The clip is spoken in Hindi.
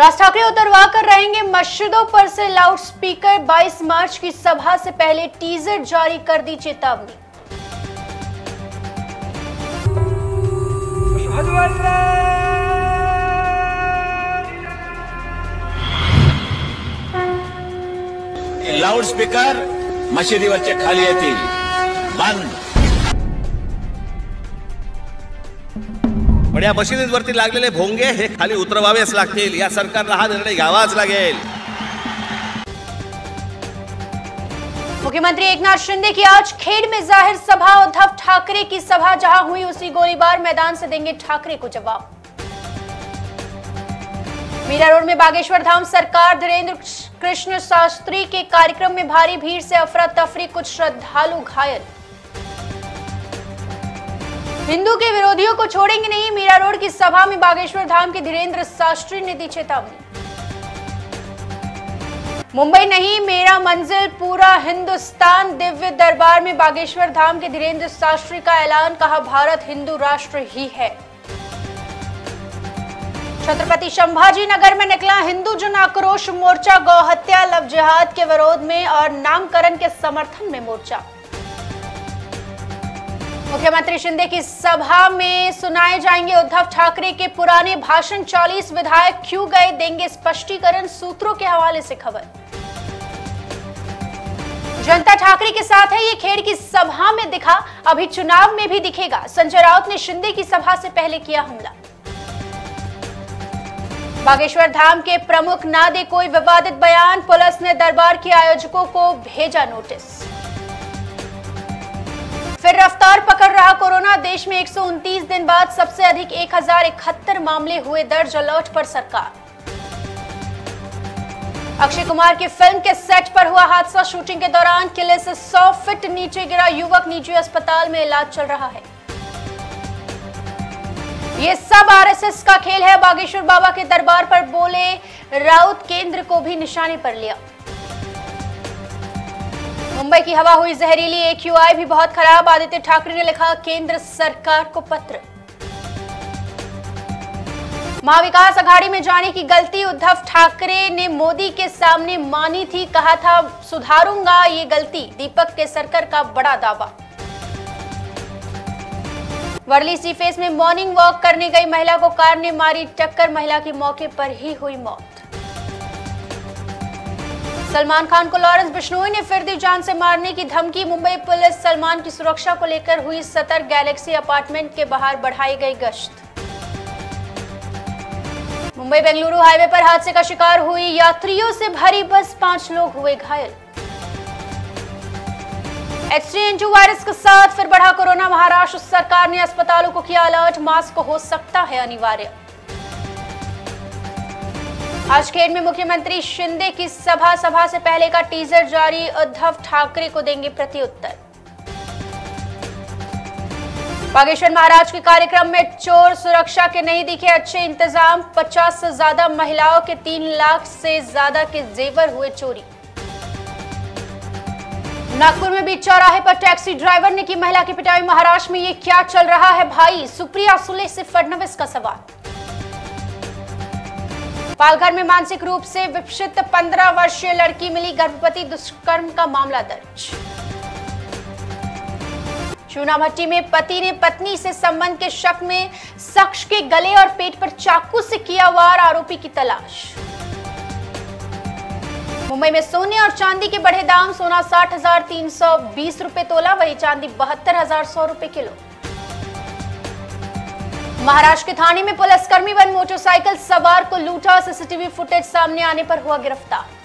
राज ठाकरे उतरवा कर रहेंगे मस्जिदों पर से लाउड स्पीकर 22 मार्च की सभा से पहले टीजर जारी कर दी चेतावनी। लाउड स्पीकर मशिदीवरचे खाली थी बंद। पण या मशिदींवरती लागलेले भोंगे हे खाली उतरवावेच लागतील. या सरकारला हा निर्णय घ्यावाच लागेल. मुख्यमंत्री एकनाथ शिंदे की आज खेड़ में ज़ाहिर सभा उद्धव ठाकरे की सभा जहाँ हुई, उसी गोलीबार मैदान से देंगे ठाकरे को जवाब। मीरा रोड में बागेश्वर धाम सरकार धीरेन्द्र कृष्ण शास्त्री के कार्यक्रम में भारी भीड़ से अफरा तफरी, कुछ श्रद्धालु घायल। हिंदू के विरोधियों को छोड़ेंगे नहीं, मीरा रोड की सभा में बागेश्वर धाम के धीरेन्द्र शास्त्री ने दी चेतावनी। मुंबई नहीं, मेरा मंजिल पूरा हिंदुस्तान, दिव्य दरबार में बागेश्वर धाम के धीरेन्द्र शास्त्री का ऐलान, कहा भारत हिंदू राष्ट्र ही है। छत्रपति संभाजी नगर में निकला हिंदू जन आक्रोश मोर्चा गौहत्या लव जिहाद के विरोध में और नामकरण के समर्थन में मोर्चा। मुख्यमंत्री शिंदे की सभा में सुनाए जाएँगे। उद्धव ठाकरे के पुराने भाषण 40 विधायक क्यों गए? देंगे स्पष्टीकरण, सूत्रों के हवाले से खबर। जनता ठाकरे के साथ है, ये खेड़ की सभा में दिखा। अभी चुनाव में भी दिखेगा। संजय राउत ने शिंदे की सभा से पहले किया हमला। बागेश्वर धाम के प्रमुख ना दे कोई विवादित बयान, पुलिस ने दरबार के आयोजकों को भेजा नोटिस। फिर रफ्तार पकड़ रहा कोरोना, देश में 129 दिन बाद सबसे अधिक एक मामले हुए दर्ज अलर्ट पर सरकार। अक्षय कुमार की फ़िल्म के सेट पर हुआ हादसा। शूटिंग के दौरान किले से 100 फीट नीचे गिरा युवक निजी अस्पताल में इलाज चल रहा है। ये सब आरएसएस का खेल है। बागेश्वर बाबा के दरबार पर बोले, राउत केंद्र को भी निशाने पर लिया। मुंबई की हवा हुई जहरीली एक्यूआई भी बहुत खराब। आदित्य ठाकरे ने लिखा, केंद्र सरकार को पत्र। महाविकास अघाड़ी में जाने की गलती उद्धव ठाकरे ने मोदी के सामने मानी थी, कहा था, सुधारूँगा ये गलती। दीपक के केसरकर का बड़ा दावा। वर्ली सी फेस में मॉर्निंग वॉक करने गई महिला को कार ने मारी टक्कर। महिला की मौके पर ही हुई मौत। सलमान खान को लॉरेंस बिश्नोई ने फिर दी जान से मारने की धमकी। मुंबई पुलिस सलमान की सुरक्षा को लेकर हुई सतर्क गैलेक्सी अपार्टमेंट के बाहर बढ़ाई गई गश्त। मुंबई बेंगलुरु हाईवे पर हादसे का शिकार हुई यात्रियों से भरी बस, पाँच लोग हुए घायल। एच वायरस के साथ फिर बढ़ा कोरोना। महाराष्ट्र सरकार ने अस्पतालों को किया अलर्ट। मास्क हो सकता है अनिवार्य। आज खेड़ में मुख्यमंत्री शिंदे की सभा सभा से पहले का टीजर जारी। उद्धव ठाकरे को देंगे प्रत्युत्तर। बागेश्वर महाराज के कार्यक्रम में चोर सुरक्षा के नहीं दिखे अच्छे इंतज़ाम। 50 से ज़्यादा महिलाओं के 3 लाख से ज़्यादा के जेवर हुए चोरी। नागपुर में बीच चौराहे पर टैक्सी ड्राइवर ने की महिला की पिटाई। महाराष्ट्र में ये क्या चल रहा है भाई? सुप्रिया सुले से फडणवीस का सवाल। पालघर में मानसिक रूप से विक्षित 15 वर्षीय लड़की मिली गर्भवती दुष्कर्म का मामला दर्ज। चूनाभट्टी में पति ने पत्नी से संबंध के शक में शख्स के गले और पेट पर चाकू से किया वार आरोपी की तलाश। मुंबई में सोने और चांदी के बढ़े दाम, सोना साठ हज़ार तीन सौ बीस रूपए तोला, वही चांदी बहत्तर हज़ार सौ रूपए किलो। महाराष्ट्र के थाने में पुलिसकर्मी वन मोटरसाइकिल सवार को लूटा सीसीटीवी फुटेज सामने आने पर हुआ गिरफ़्तार।